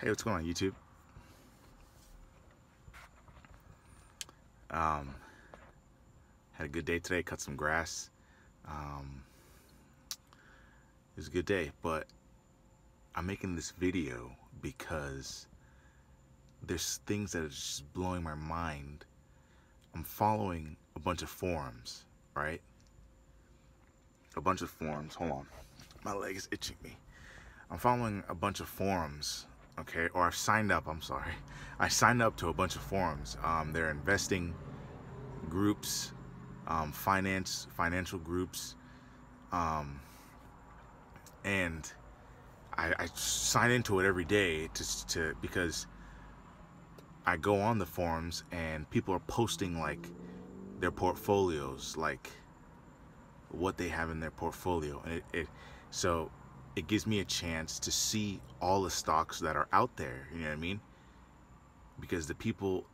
Hey, what's going on YouTube? Um, had a good day today, cut some grass. Um, it was a good day, but I'm making this video because there's things that are just blowing my mind. I'm following a bunch of forums, right? A bunch of forums. Hold on. My leg is itching me. I'm following a bunch of forums okay? Or I've signed up I'm sorry. I signed up to a bunch of forums. Um, they're investing groups um, finance financial groups. Um, and I, I, sign into it every day to, to because I go on the forums and people are posting like their portfolios like what they have in their portfolio. And it, it so it gives me a chance to see all the stocks that are out there. You know what I mean? Because the people,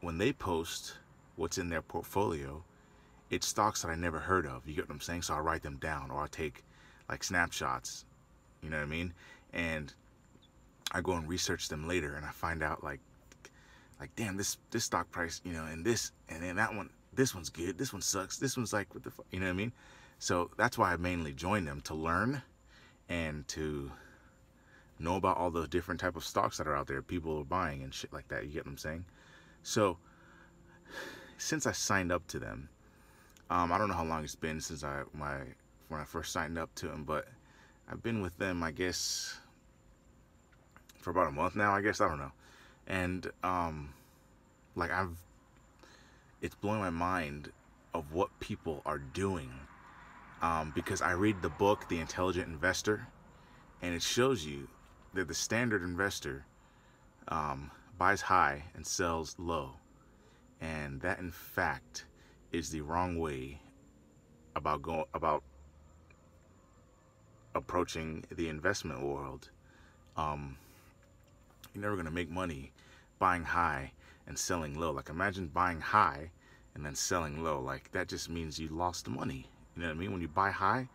when they post what's in their portfolio, it's stocks that I never heard of. You get what I'm saying? So I write them down or I take like snapshots. You know what I mean? And I go and research them later and I find out like, like damn, this this stock price, you know, and this and then that one, this one's good. This one sucks. This one's like, what the, fuck? you know what I mean? So that's why I mainly joined them to learn and to know about all the different type of stocks that are out there people are buying and shit like that you get what i'm saying? So since i signed up to them um, i don't know how long it's been since i my when i first signed up to them but i've been with them i guess for about a month now i guess i don't know. And um like i've it's blowing my mind of what people are doing um, because I read the book, The Intelligent Investor, and it shows you that the standard investor um, buys high and sells low. And that, in fact, is the wrong way about going about approaching the investment world. Um, you're never gonna make money buying high and selling low. Like imagine buying high and then selling low. Like that just means you lost money. You know what I mean? When you buy high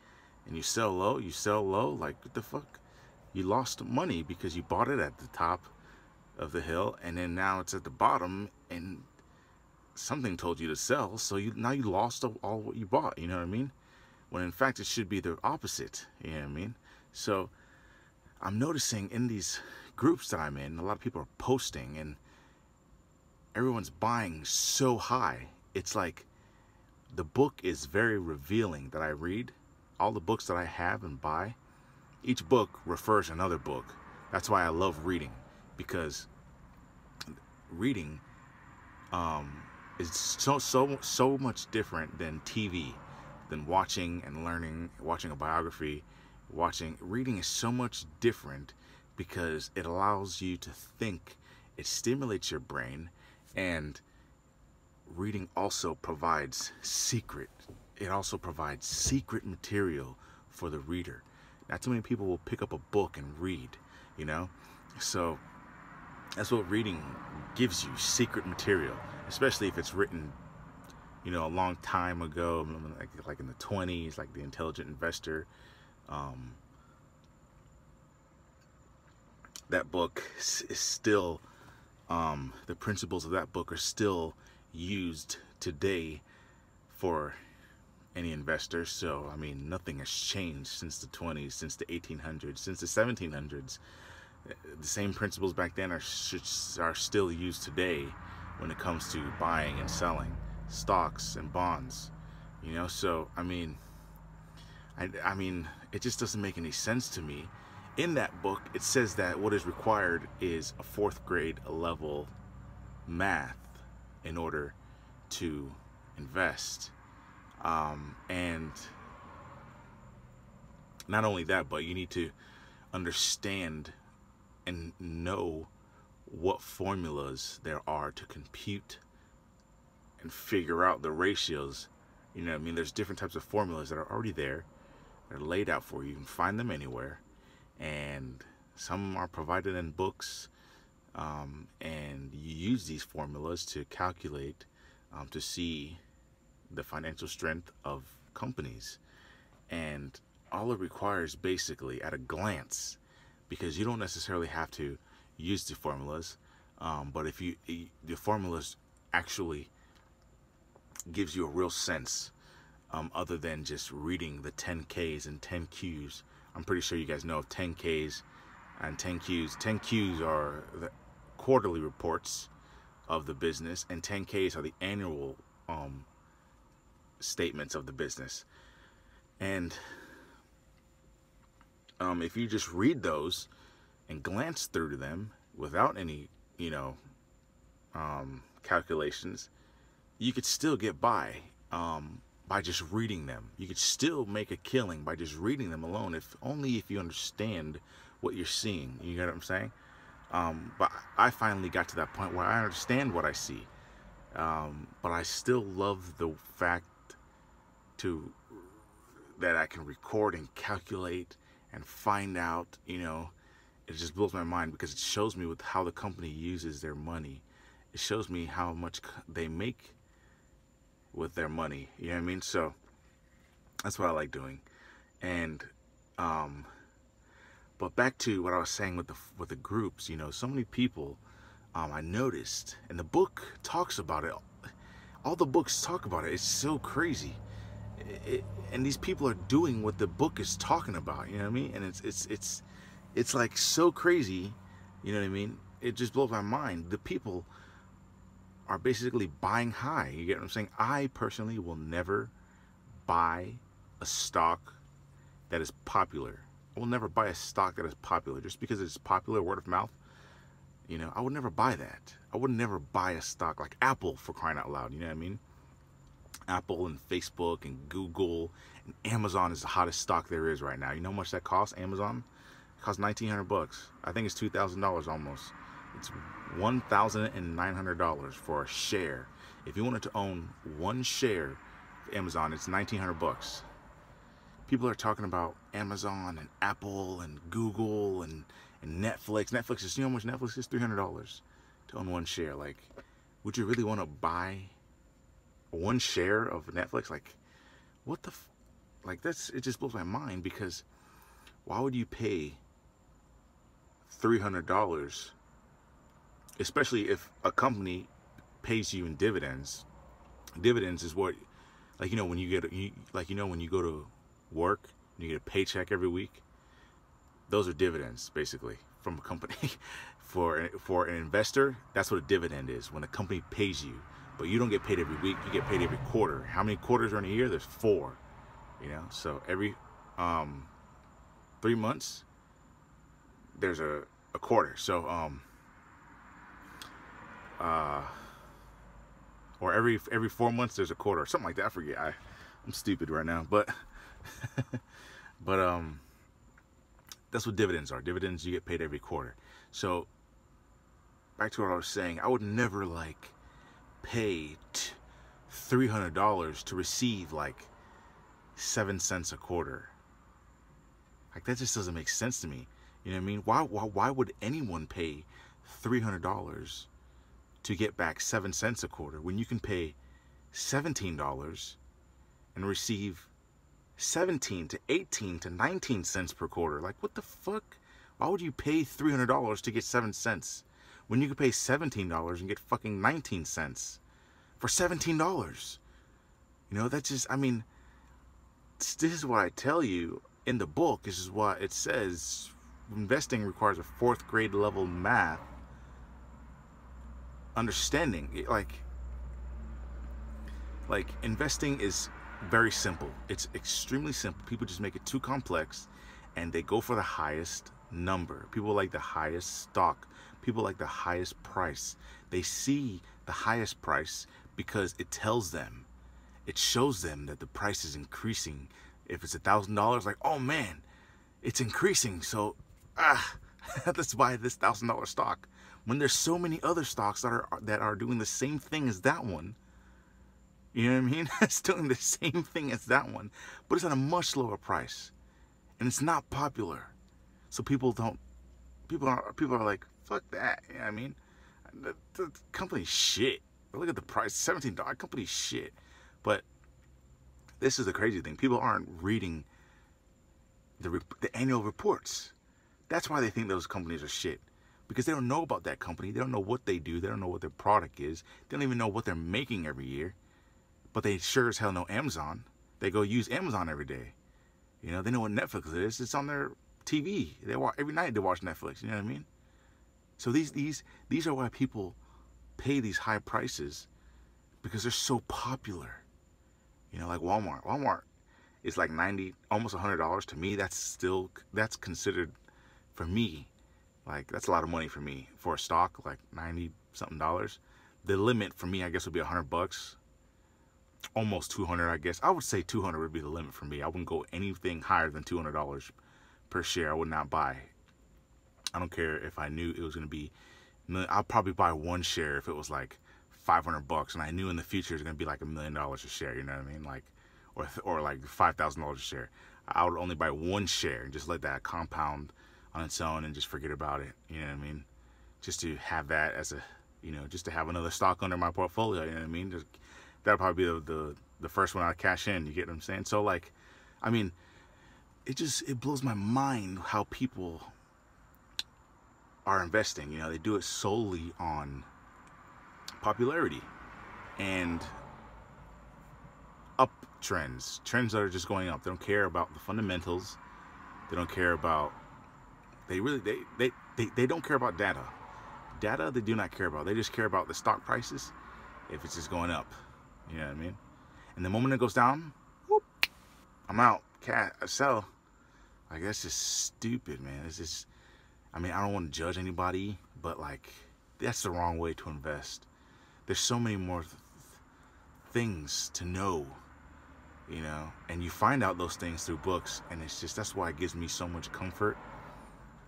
and you sell low, you sell low, like what the fuck? You lost money because you bought it at the top of the hill and then now it's at the bottom and something told you to sell, so you now you lost all what you bought, you know what I mean? When in fact it should be the opposite, you know what I mean? So I'm noticing in these groups that I'm in, a lot of people are posting and everyone's buying so high. It's like the book is very revealing that I read. All the books that I have and buy, each book refers to another book. That's why I love reading because reading um, is so so so much different than TV, than watching and learning, watching a biography, watching. Reading is so much different because it allows you to think. It stimulates your brain, and reading also provides secret. It also provides secret material for the reader. Not too many people will pick up a book and read, you know? So that's what reading gives you, secret material, especially if it's written, you know, a long time ago, like, like in the 20s, like The Intelligent Investor. Um, that book is still, um, the principles of that book are still used today for any investor. So, I mean, nothing has changed since the 20s, since the 1800s, since the 1700s. The same principles back then are, are still used today when it comes to buying and selling stocks and bonds. You know, so, I mean, I, I mean, it just doesn't make any sense to me. In that book, it says that what is required is a fourth grade level math in order to invest. Um, and not only that, but you need to understand and know what formulas there are to compute and figure out the ratios. You know, I mean, there's different types of formulas that are already there. They're laid out for you. You can find them anywhere. And some are provided in books um, and you use these formulas to calculate um, to see the financial strength of companies and all it requires basically at a glance because you don't necessarily have to use the formulas. Um, but if you the formulas actually gives you a real sense, um, other than just reading the 10Ks and 10Qs. I'm pretty sure you guys know of 10Ks and 10Qs. 10Qs are the quarterly reports of the business, and 10Ks are the annual um, statements of the business. And um, if you just read those and glance through them without any, you know, um, calculations, you could still get by um, by just reading them. You could still make a killing by just reading them alone, if only if you understand what you're seeing. You get what I'm saying? Um, but I finally got to that point where I understand what I see. Um, but I still love the fact to that I can record and calculate and find out, you know, it just blows my mind because it shows me with how the company uses their money. It shows me how much they make with their money. You know what I mean? So that's what I like doing. And um but back to what I was saying with the with the groups, you know, so many people um I noticed and the book talks about it. All the books talk about it. It's so crazy it, and these people are doing what the book is talking about. You know what I mean? And it's it's it's it's like so crazy. You know what I mean? It just blows my mind. The people are basically buying high. You get what I'm saying? I personally will never buy a stock that is popular. I will never buy a stock that is popular just because it's popular word of mouth. You know, I would never buy that. I would never buy a stock like Apple for crying out loud. You know what I mean? Apple and Facebook and Google and Amazon is the hottest stock there is right now. You know how much that costs? Amazon it costs 1900 bucks. I think it's $2,000 almost. It's $1,900 for a share. If you wanted to own one share of Amazon, it's 1900 bucks. People are talking about Amazon and Apple and Google and, and Netflix. Netflix is, you know how much Netflix is? $300 to own one share. Like, would you really want to buy one share of Netflix, like, what the, like, that's, it just blows my mind because why would you pay $300, especially if a company pays you in dividends? Dividends is what, like, you know, when you get, you, like, you know, when you go to work, you get a paycheck every week, those are dividends, basically, from a company. for, for an investor, that's what a dividend is, when a company pays you but you don't get paid every week. You get paid every quarter. How many quarters are in a year? There's four. You know, so every um, three months, there's a, a quarter. So, um, uh, or every every four months there's a quarter, or something like that. I forget. I, I'm stupid right now, but but um, that's what dividends are. Dividends you get paid every quarter. So back to what I was saying, I would never like pay $300 to receive like 7 cents a quarter. Like that just doesn't make sense to me. You know what I mean? Why why, why would anyone pay $300 to get back 7 cents a quarter when you can pay $17 and receive 17 to 18 to 19 cents per quarter? Like what the fuck? Why would you pay $300 to get 7 cents? when you could pay $17 and get fucking 19 cents for $17. You know, that's just, I mean, this is what I tell you in the book. This is what it says. Investing requires a fourth grade level math understanding. Like, like investing is very simple. It's extremely simple. People just make it too complex and they go for the highest number. People like the highest stock. People like the highest price. They see the highest price because it tells them, it shows them that the price is increasing. If it's a thousand dollars, like, oh man, it's increasing. So, ah, let's buy this thousand dollar stock. When there's so many other stocks that are that are doing the same thing as that one. You know what I mean? it's doing the same thing as that one, but it's at a much lower price. And it's not popular. So people don't, people are, people are like, fuck that. You know what I mean? The, the company's shit. Look at the price, $17 company shit. But this is the crazy thing. People aren't reading the, the annual reports. That's why they think those companies are shit. because they don't know about that company. They don't know what they do. They don't know what their product is. They don't even know what they're making every year. But they sure as hell know Amazon. They go use Amazon every day. You know, they know what Netflix is. It's on their TV. They watch every night. They watch Netflix. You know what I mean? So these these these are why people pay these high prices because they're so popular. You know, like Walmart. Walmart is like 90 almost $100 to me. That's still that's considered for me like that's a lot of money for me for a stock like 90 something dollars. The limit for me I guess would be 100 bucks. Almost 200 I guess. I would say 200 would be the limit for me. I wouldn't go anything higher than $200 per share. I would not buy. I don't care if I knew it was going to be I'll probably buy one share if it was like 500 bucks and I knew in the future it's going to be like a million dollars a share, you know what I mean? Like or or like $5,000 a share. I would only buy one share and just let that compound on its own and just forget about it. You know what I mean? Just to have that as a, you know, just to have another stock under my portfolio. You know what I mean? Just, that'll probably be the, the, the first one I cash in. You get what I'm saying? So like, I mean, it just, it blows my mind how people are investing. You know, they do it solely on popularity and up trends, trends that are just going up. They don't care about the fundamentals. They don't care about they really they, they they they don't care about data. Data they do not care about. They just care about the stock prices if it's just going up. You know what I mean? And the moment it goes down, whoop, I'm out. Cat I sell. Like that's just stupid, man. It's just I mean, I don't want to judge anybody, but like that's the wrong way to invest. There's so many more th things to know, you know, and you find out those things through books, and it's just that's why it gives me so much comfort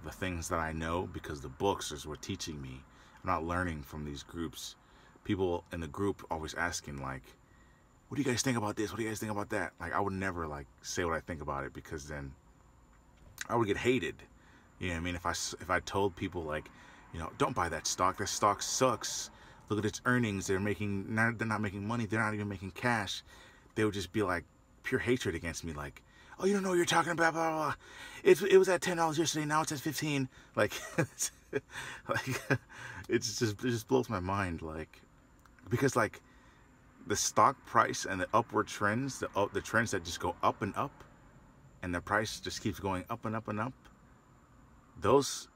the things that I know because the books is what teaching me. I'm not learning from these groups. People in the group always asking like, what do you guys think about this? What do you guys think about that? Like I would never like say what I think about it because then I would get hated. You know what I mean? If I, if I told people like, you know, don't buy that stock. That stock sucks. Look at its earnings. They're making, they're not making money. They're not even making cash. They would just be like pure hatred against me. Like, oh, you don't know what you're talking about, blah, blah, blah. It, it was at $10 yesterday, now it's at 15 Like, like it's just, it just blows my mind, like, because, like, the stock price and the upward trends, the, uh, the trends that just go up and up, and the price just keeps going up and up and up, those,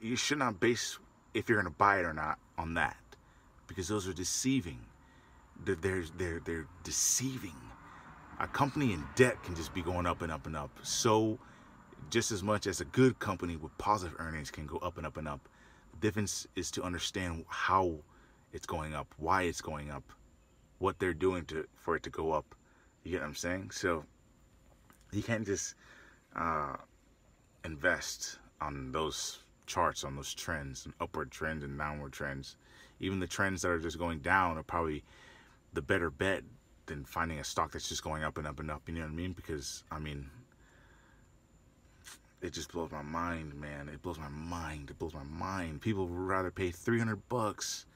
you should not base if you're going to buy it or not on that, because those are deceiving. They're, they're, they're, they're deceiving a company in debt can just be going up and up and up. So just as much as a good company with positive earnings can go up and up and up. The difference is to understand how it's going up, why it's going up, what they're doing to for it to go up. You get what I'm saying? So you can't just uh, invest on those charts, on those trends, and upward trends and downward trends. Even the trends that are just going down are probably the better bet than finding a stock that's just going up and up and up. You know what I mean? Because I mean, it just blows my mind, man. It blows my mind. It blows my mind. People would rather pay 300 bucks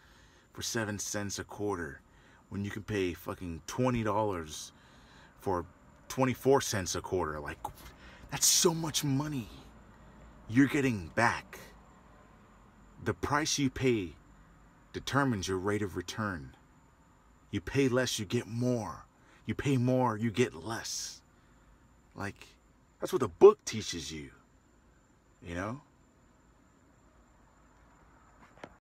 for seven cents a quarter when you can pay fucking $20 for 24 cents a quarter. Like, that's so much money you're getting back. The price you pay determines your rate of return. You pay less, you get more. You pay more, you get less. Like, that's what the book teaches you. You know?